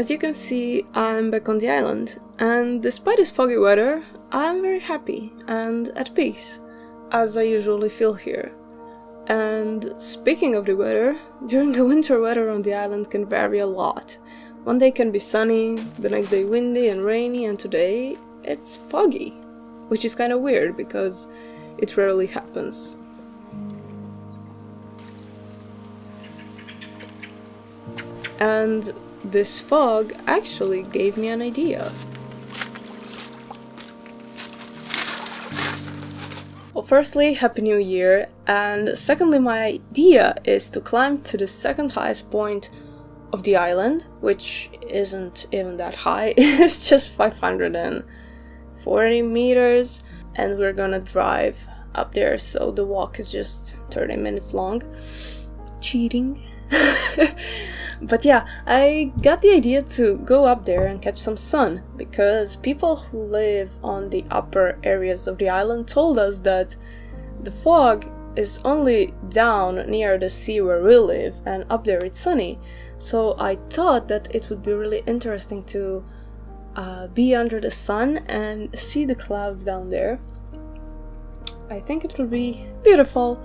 As you can see, I'm back on the island, and despite this foggy weather, I'm very happy and at peace, as I usually feel here. And speaking of the weather, during the winter weather on the island can vary a lot. One day can be sunny, the next day windy and rainy, and today it's foggy, which is kind of weird because it rarely happens. And this fog actually gave me an idea. Well, firstly, Happy New Year, and secondly, my idea is to climb to the second highest point of the island, which isn't even that high, it's just 540 meters, and we're gonna drive up there, so the walk is just 30 minutes long. Cheating. But yeah, I got the idea to go up there and catch some sun because people who live on the upper areas of the island told us that the fog is only down near the sea where we live and up there it's sunny. So I thought that it would be really interesting to uh, be under the sun and see the clouds down there. I think it will be beautiful.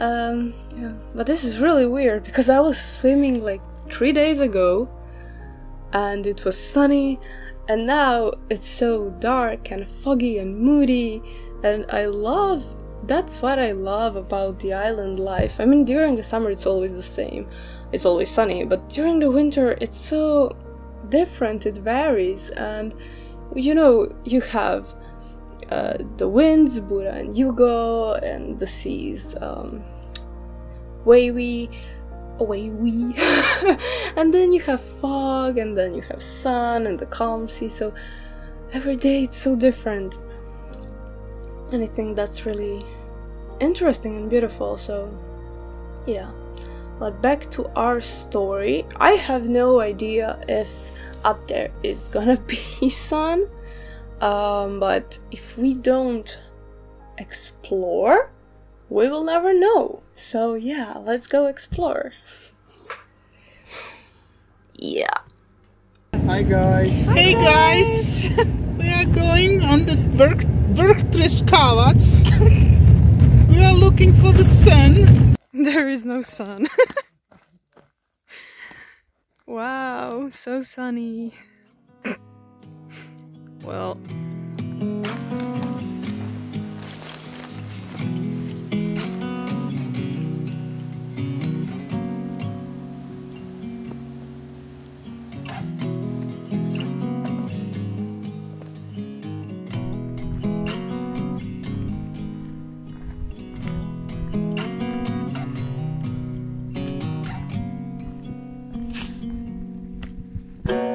Um, yeah. But this is really weird because I was swimming like three days ago and it was sunny and now it's so dark and foggy and moody and I love that's what I love about the island life. I mean during the summer it's always the same. It's always sunny, but during the winter it's so different, it varies and you know you have uh, the winds, Bura and Yugo, and the seas, um, wavy, wavy. and then you have fog, and then you have sun and the calm sea. So every day it's so different. And I think that's really interesting and beautiful. So, yeah. But back to our story. I have no idea if up there is gonna be sun. Um, but if we don't explore, we will never know. So yeah, let's go explore. yeah. Hi guys. Hey guys, we are going on the work Werktruskavac. we are looking for the sun. There is no sun. wow, so sunny. Well,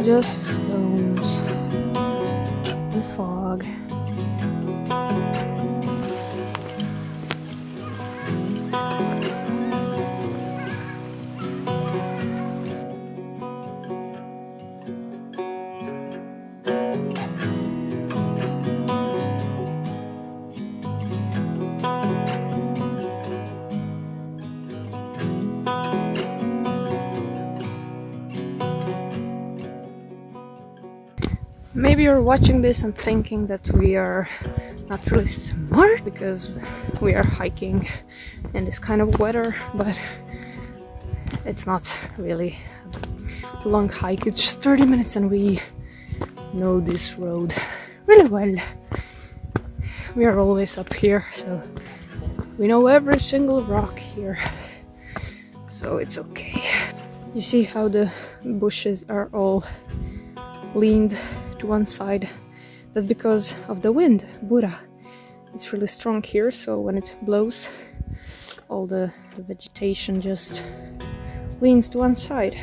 just stones fog. Maybe you're watching this and thinking that we are not really smart because we are hiking in this kind of weather, but it's not really a long hike. It's just 30 minutes and we know this road really well. We are always up here, so we know every single rock here. So it's okay. You see how the bushes are all leaned one side. That's because of the wind, Bura. It's really strong here, so when it blows, all the, the vegetation just leans to one side.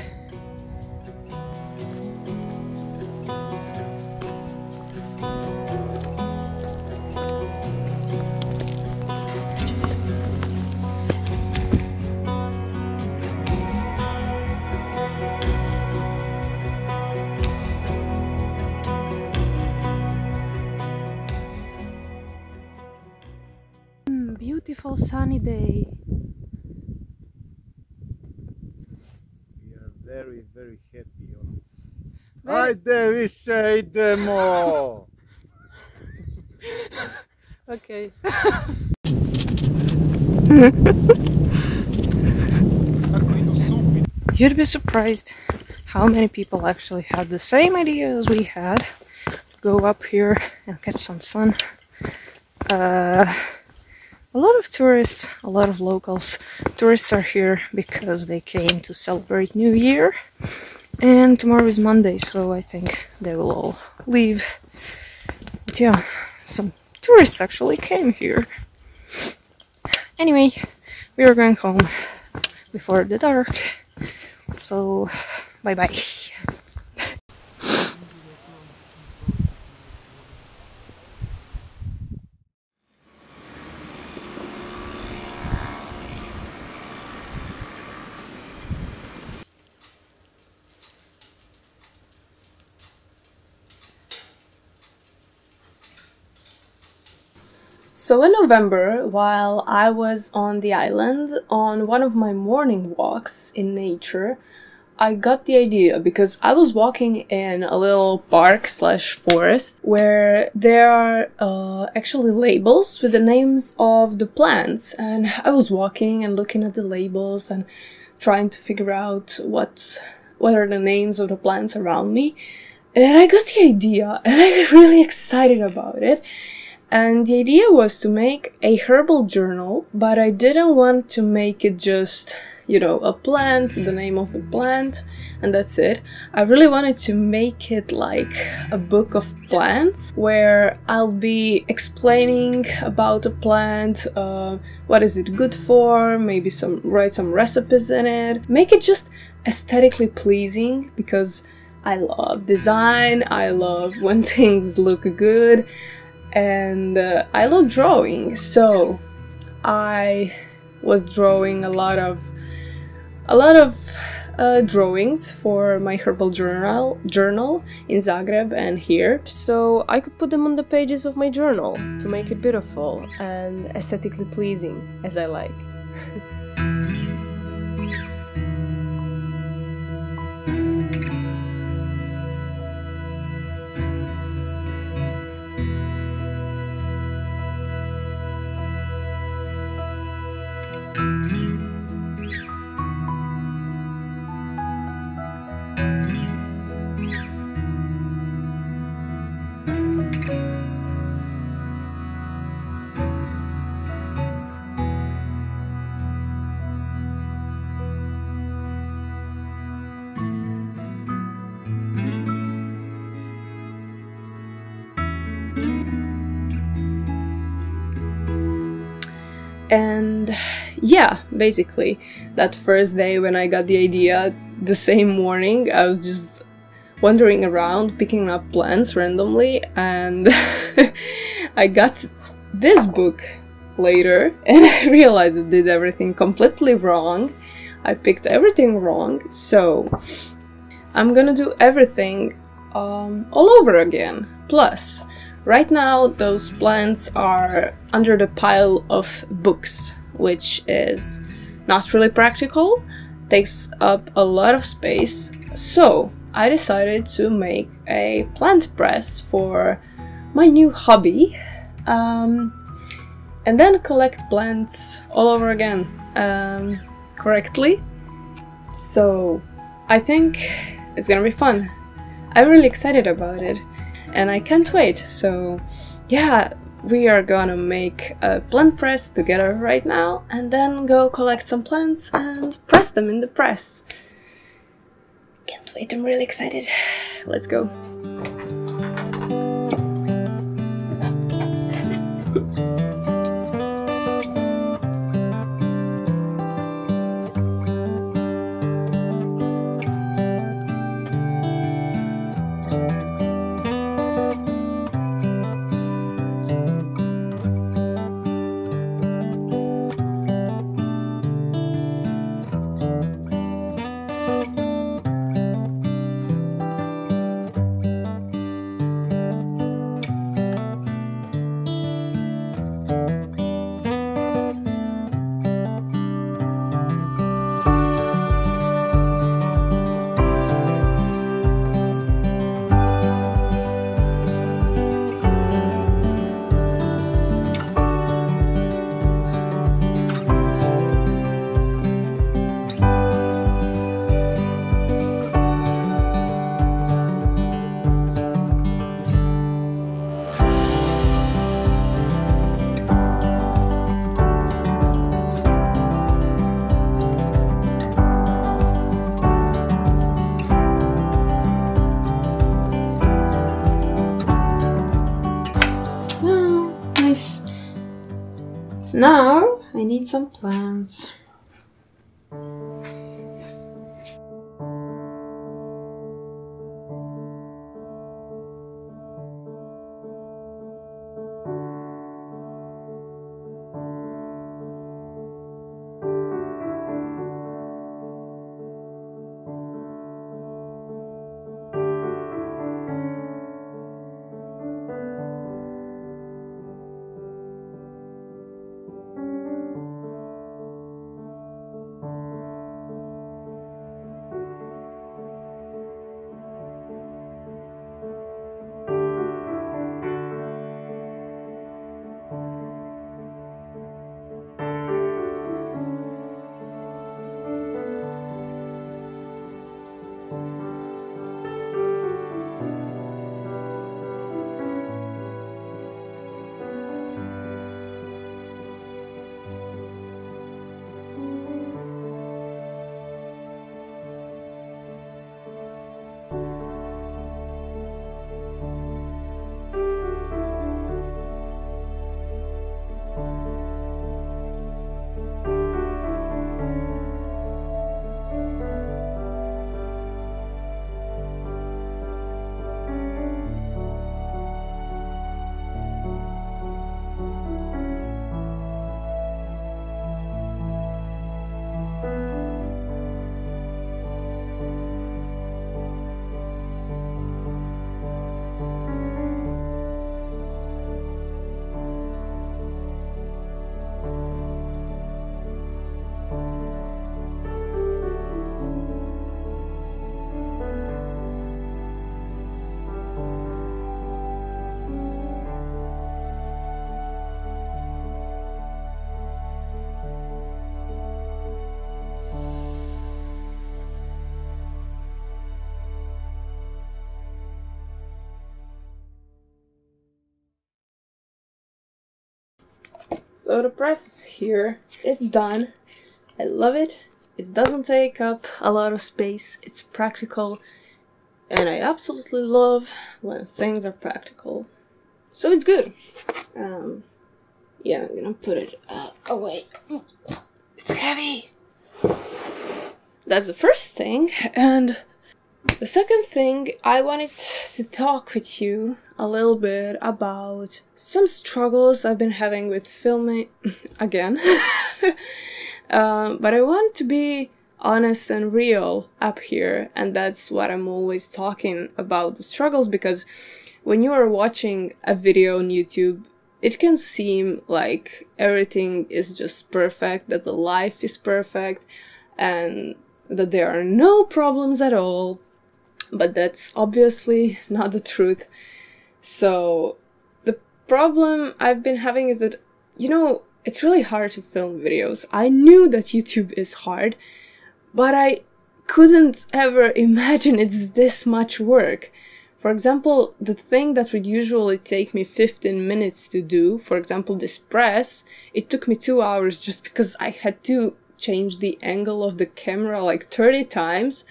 Day. We are very very happy Ajde više idemo! Okay. You'd be surprised how many people actually had the same idea as we had go up here and catch some sun. Uh, a lot of tourists, a lot of locals. Tourists are here because they came to celebrate New Year. And tomorrow is Monday, so I think they will all leave. But yeah, some tourists actually came here. Anyway, we are going home before the dark. So, bye bye bye. So in November, while I was on the island on one of my morning walks in nature, I got the idea because I was walking in a little park slash forest where there are uh, actually labels with the names of the plants, and I was walking and looking at the labels and trying to figure out what what are the names of the plants around me. And I got the idea, and I got really excited about it. And the idea was to make a herbal journal, but I didn't want to make it just, you know, a plant, the name of the plant, and that's it. I really wanted to make it like a book of plants where I'll be explaining about a plant, uh, what is it good for, maybe some write some recipes in it, make it just aesthetically pleasing because I love design, I love when things look good and uh, I love drawing, so I was drawing a lot of a lot of uh, drawings for my herbal journal journal in Zagreb and here, so I could put them on the pages of my journal to make it beautiful and aesthetically pleasing as I like. and yeah basically that first day when i got the idea the same morning i was just wandering around picking up plants randomly and i got this book later and i realized i did everything completely wrong. I picked everything wrong so i'm gonna do everything um, all over again. Plus Right now, those plants are under the pile of books, which is not really practical, takes up a lot of space. So, I decided to make a plant press for my new hobby um, and then collect plants all over again um, correctly. So, I think it's gonna be fun. I'm really excited about it and I can't wait. So, yeah, we are gonna make a plant press together right now and then go collect some plants and press them in the press. Can't wait, I'm really excited. Let's go. Now I need some plants. So the press is here. It's done. I love it. It doesn't take up a lot of space. It's practical. And I absolutely love when things are practical. So it's good. Um, yeah, I'm gonna put it uh, away. It's heavy. That's the first thing. And the second thing, I wanted to talk with you a little bit about some struggles I've been having with filming again. um, but I want to be honest and real up here, and that's what I'm always talking about the struggles because when you are watching a video on YouTube, it can seem like everything is just perfect, that the life is perfect, and that there are no problems at all. But that's obviously not the truth. So, the problem I've been having is that, you know, it's really hard to film videos. I knew that YouTube is hard, but I couldn't ever imagine it's this much work. For example, the thing that would usually take me 15 minutes to do, for example, this press, it took me two hours just because I had to change the angle of the camera like 30 times.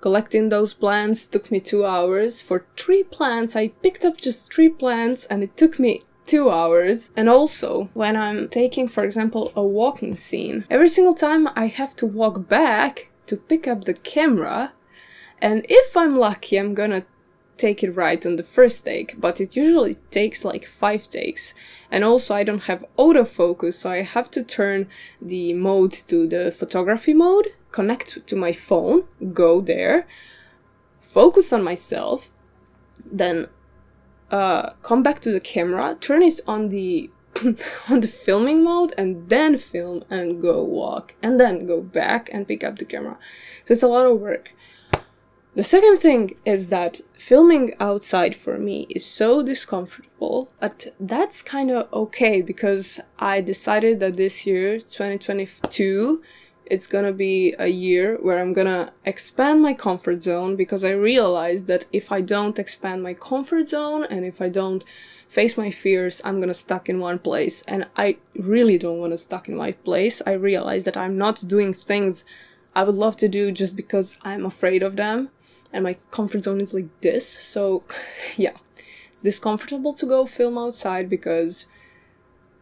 Collecting those plants took me two hours. For three plants, I picked up just three plants and it took me two hours. And also, when I'm taking, for example, a walking scene, every single time I have to walk back to pick up the camera. And if I'm lucky, I'm gonna take it right on the first take, but it usually takes like five takes. And also I don't have autofocus, so I have to turn the mode to the photography mode, connect to my phone, go there, focus on myself, then uh, come back to the camera, turn it on the on the filming mode and then film and go walk and then go back and pick up the camera. So it's a lot of work. The second thing is that filming outside for me is so discomfortable, but that's kind of okay because I decided that this year, 2022, it's gonna be a year where I'm gonna expand my comfort zone because I realized that if I don't expand my comfort zone and if I don't face my fears, I'm gonna stuck in one place. And I really don't want to stuck in my place. I realize that I'm not doing things I would love to do just because I'm afraid of them and my comfort zone is like this. So, yeah, it's discomfortable to go film outside because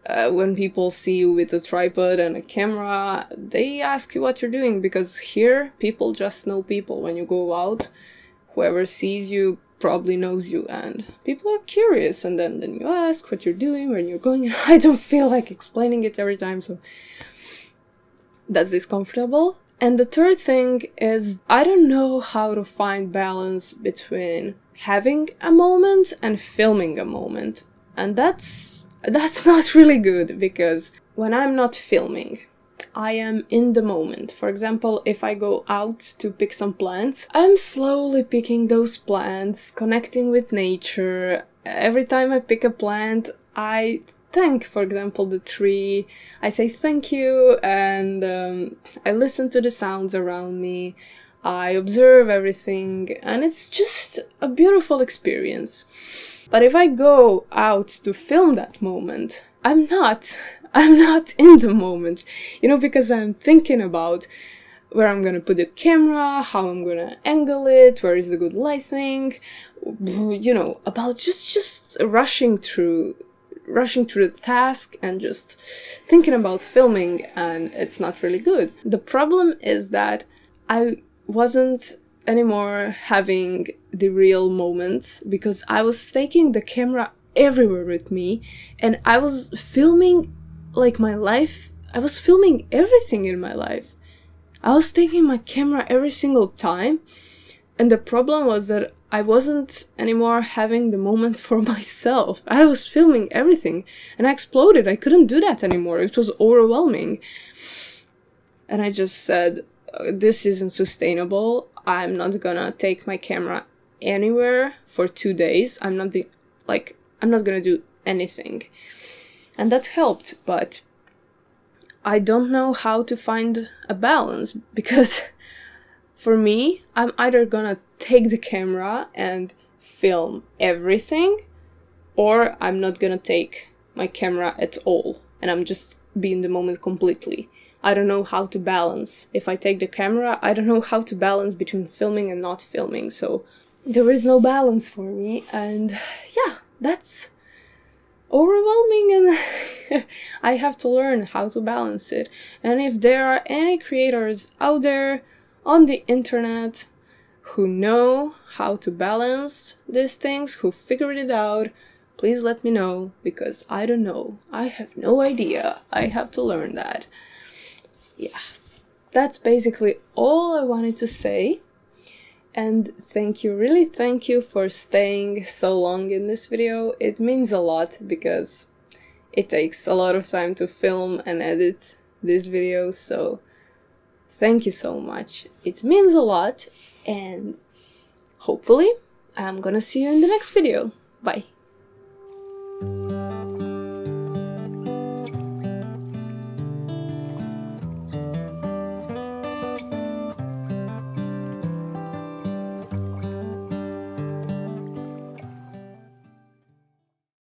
uh, when people see you with a tripod and a camera, they ask you what you're doing because here people just know people. When you go out, whoever sees you probably knows you, and people are curious. And then, then you ask what you're doing, when you're going. And I don't feel like explaining it every time, so that's discomfortable. And the third thing is, I don't know how to find balance between having a moment and filming a moment. And that's that's not really good because when I'm not filming, I am in the moment. For example, if I go out to pick some plants, I'm slowly picking those plants, connecting with nature. Every time I pick a plant, I thank, for example, the tree. I say thank you and um, I listen to the sounds around me. I observe everything and it's just a beautiful experience. But if I go out to film that moment, I'm not. I'm not in the moment, you know, because I'm thinking about where I'm gonna put the camera, how I'm gonna angle it, where is the good lighting, you know, about just just rushing through rushing through the task and just thinking about filming and it's not really good. The problem is that I wasn't anymore having the real moments because I was taking the camera everywhere with me and I was filming like my life. I was filming everything in my life. I was taking my camera every single time and the problem was that I wasn't anymore having the moments for myself. I was filming everything and I exploded. I couldn't do that anymore. It was overwhelming. And I just said, uh, this isn't sustainable. I'm not gonna take my camera anywhere for two days. I'm not the, like, I'm not gonna do anything. And that helped, but I don't know how to find a balance because for me, I'm either gonna take the camera and film everything, or I'm not gonna take my camera at all and I'm just be in the moment completely. I don't know how to balance. If I take the camera, I don't know how to balance between filming and not filming, so there is no balance for me, and yeah, that's overwhelming and I have to learn how to balance it. And if there are any creators out there on the internet who know how to balance these things, who figured it out, please let me know because I don't know. I have no idea. I have to learn that. Yeah, that's basically all I wanted to say. And thank you, really thank you for staying so long in this video. It means a lot because it takes a lot of time to film and edit this video, so Thank you so much. It means a lot and hopefully I'm gonna see you in the next video. Bye.